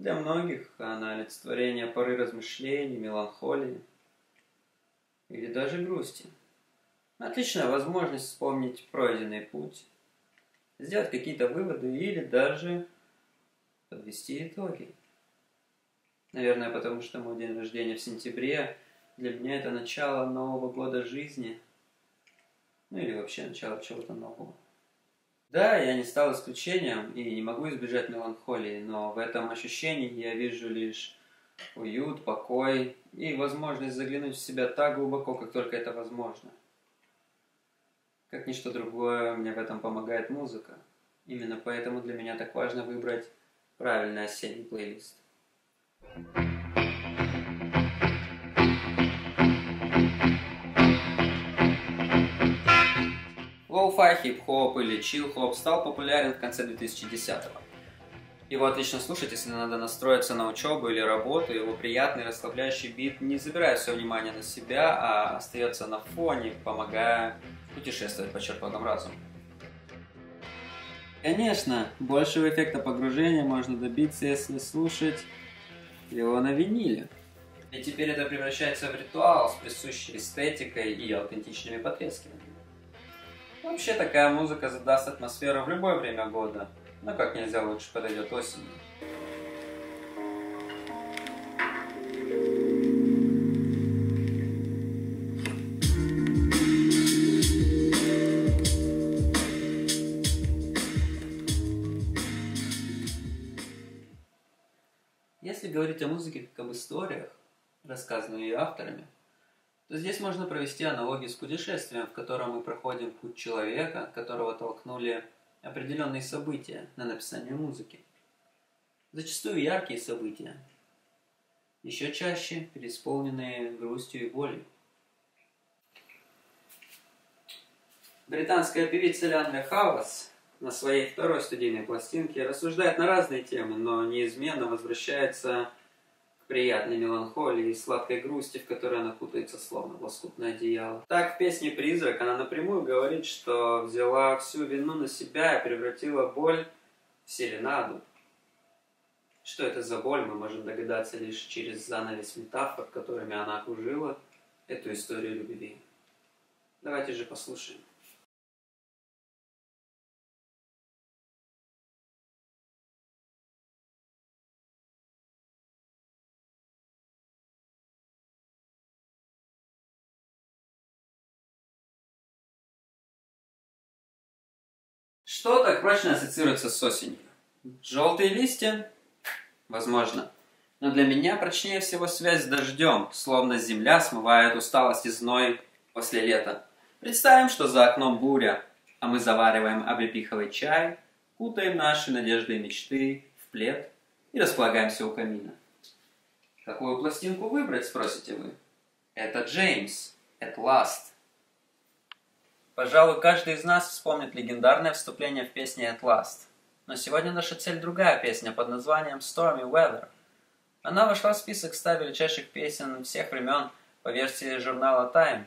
Для многих она олицетворение поры размышлений, меланхолии или даже грусти. Отличная возможность вспомнить пройденный путь, сделать какие-то выводы или даже подвести итоги. Наверное, потому что мой день рождения в сентябре для меня это начало нового года жизни. Ну или вообще начало чего-то нового. Да, я не стал исключением и не могу избежать меланхолии, но в этом ощущении я вижу лишь уют, покой и возможность заглянуть в себя так глубоко, как только это возможно. Как ничто другое, мне в этом помогает музыка. Именно поэтому для меня так важно выбрать правильный осенний плейлист. Лоу-фай хип-хоп или чил-хоп стал популярен в конце 2010-го. Его отлично слушать, если надо настроиться на учебу или работу. Его приятный расслабляющий бит не забирает все внимание на себя, а остается на фоне, помогая путешествовать по черпакам разума. Конечно, большего эффекта погружения можно добиться, если слушать его на виниле. И теперь это превращается в ритуал с присущей эстетикой и аутентичными потрескиваниями. Вообще такая музыка задаст атмосферу в любое время года, но как нельзя лучше подойдет осенью. Если говорить о музыке как об историях, рассказанных ее авторами, то здесь можно провести аналогию с путешествием, в котором мы проходим путь человека, которого толкнули определенные события на написание музыки. Зачастую яркие события, еще чаще преисполненные грустью и болью. Британская певица Леандра Хавас на своей второй студийной пластинке рассуждает на разные темы, но неизменно возвращается приятной меланхолии и сладкой грусти, в которой она кутается словно лоскутное одеяло. Так в песне «Призрак» она напрямую говорит, что взяла всю вину на себя и превратила боль в серенаду. Что это за боль, мы можем догадаться лишь через занавес метафор, которыми она окружила эту историю любви. Давайте же послушаем. Что так прочно ассоциируется с осенью? Желтые листья? Возможно. Но для меня прочнее всего связь с дождем, словно земля смывает усталость и зной после лета. Представим, что за окном буря, а мы завариваем облепиховый чай, кутаем наши надежды и мечты в плед и располагаемся у камина. Какую пластинку выбрать, спросите вы? Это Джеймс, At Last. Пожалуй, каждый из нас вспомнит легендарное вступление в песне At Last. Но сегодня наша цель другая песня под названием Stormy Weather. Она вошла в список 100 величайших песен всех времен по версии журнала Time.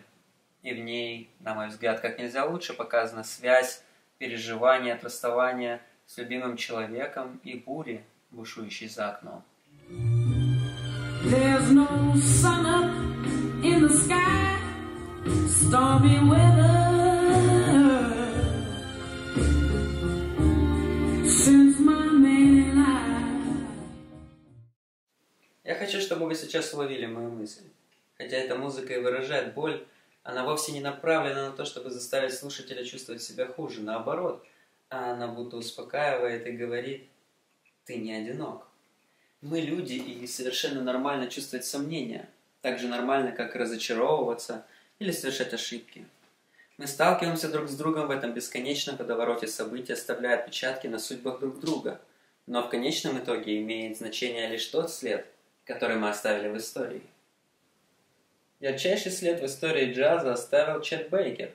И в ней, на мой взгляд, как нельзя лучше показана связь, переживания от расставания с любимым человеком и бури, бушующей за окном. There's no sun up in the sky, stormy weather. Чтобы вы сейчас уловили мою мысль. Хотя эта музыка и выражает боль, она вовсе не направлена на то, чтобы заставить слушателя чувствовать себя хуже. Наоборот, она будто успокаивает и говорит, ты не одинок. Мы люди, и совершенно нормально чувствовать сомнения. Так же нормально, как разочаровываться или совершать ошибки. Мы сталкиваемся друг с другом в этом бесконечном водовороте событий, оставляя отпечатки на судьбах друг друга. Но в конечном итоге имеет значение лишь тот след, который мы оставили в истории. Ярчайший след в истории джаза оставил Чет Бейкер,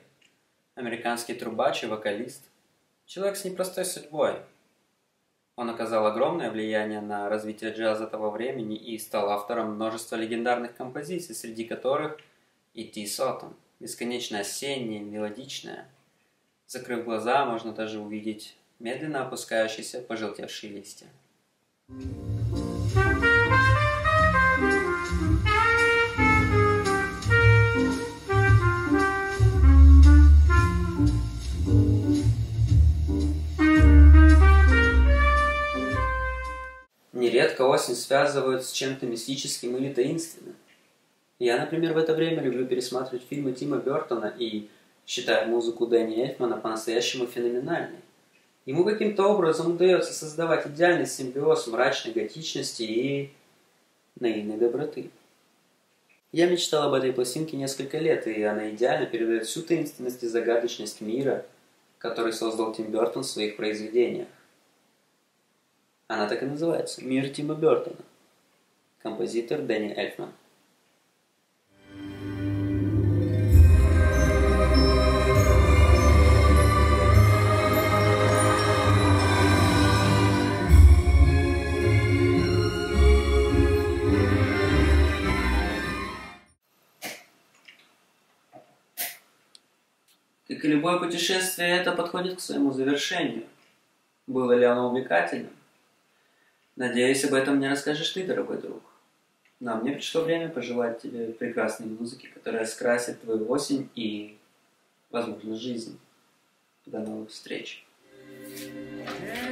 американский трубач и вокалист. Человек с непростой судьбой. Он оказал огромное влияние на развитие джаза того времени и стал автором множества легендарных композиций, среди которых «Идти сотом», бесконечно осенняя, мелодичная. Закрыв глаза, можно даже увидеть медленно опускающиеся пожелтевшие листья. thank связывают с чем-то мистическим или таинственным. Я, например, в это время люблю пересматривать фильмы Тима Бертона и считаю музыку Дэнни Эльфмана по-настоящему феноменальной. Ему каким-то образом удается создавать идеальный симбиоз мрачной готичности и наивной доброты. Я мечтал об этой пластинке несколько лет, и она идеально передает всю таинственность и загадочность мира, который создал Тим Бертон в своих произведениях. Она так и называется «Мир Тима Бертона». Композитор Дэнни Эльфман. Как и любое путешествие, это подходит к своему завершению. Было ли оно увлекательным? Надеюсь, об этом мне расскажешь ты, дорогой друг. Но мне пришло время пожелать тебе прекрасной музыки, которая скрасит твою осень и, возможно, жизнь. До новых встреч. you